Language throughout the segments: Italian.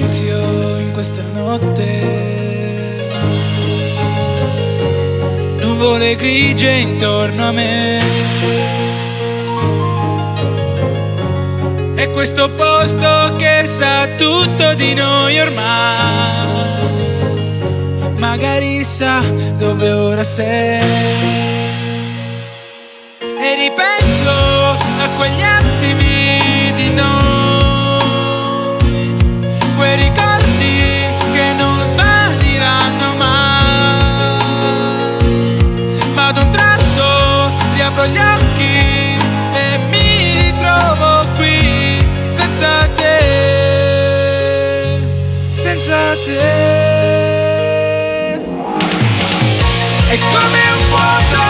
silenzio in questa notte. Nuvole grigie intorno a me. È questo posto che sa tutto di noi ormai. Magari sa dove ora sei. É como eu vou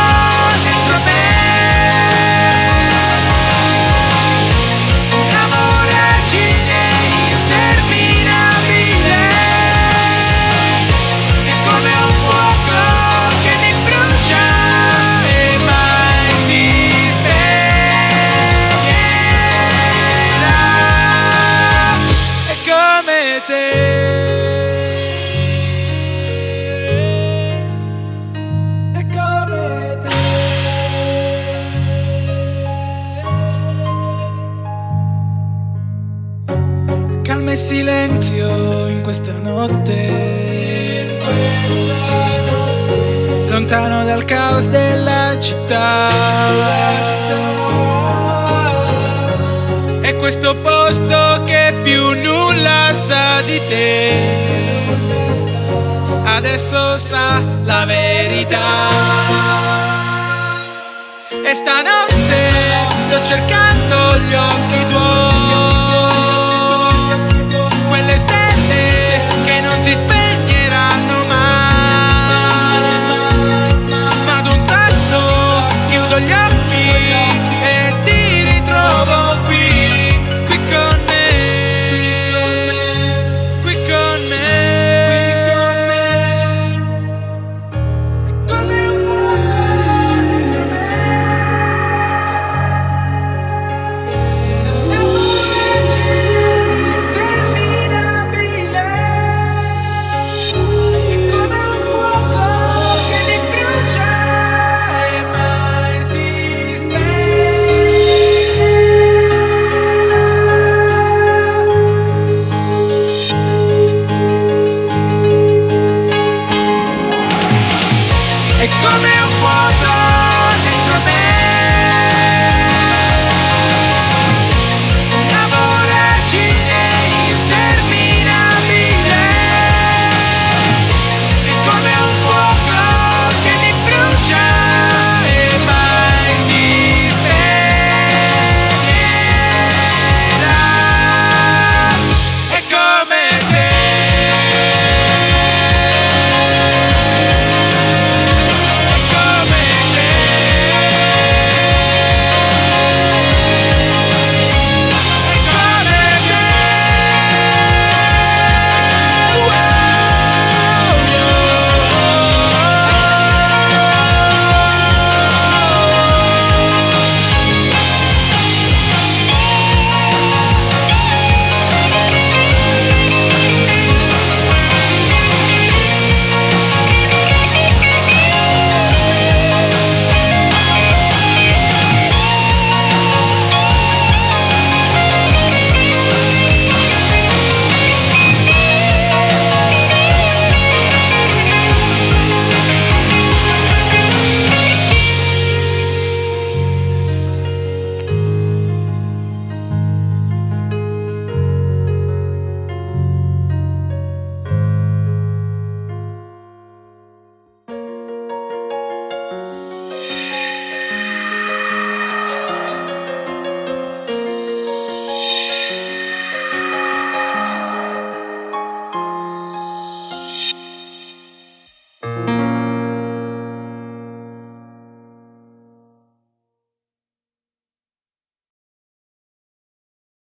Calma e silenzio in questa notte. Lontano dal caos della città. È questo posto che più nulla sa di te adesso sa la verità. E stanotte sto cercando gli occhi tuoi, Come in.